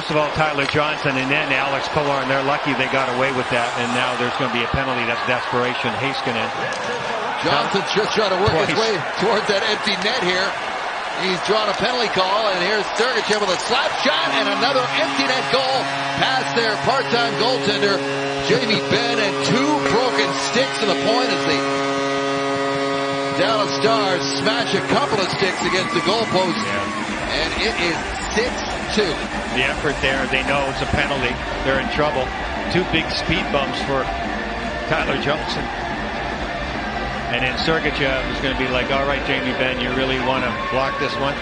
first of all, Tyler Johnson and then Alex Killorn. They're lucky they got away with that, and now there's going to be a penalty. That's desperation. Heiskanen. Johnson's just trying to work Twice. his way towards that empty net here. He's drawn a penalty call, and here's Sergachev with a slap shot and another empty net goal past their part-time goaltender, Jamie Benn, and two broken sticks to the point as the Dallas Stars smash a couple of sticks against the goalpost, and it is 6-2. The effort there, they know it's a penalty. They're in trouble. Two big speed bumps for Tyler Johnson. And then Sergachev is going to be like, all right, Jamie Benn, you really want to block this one?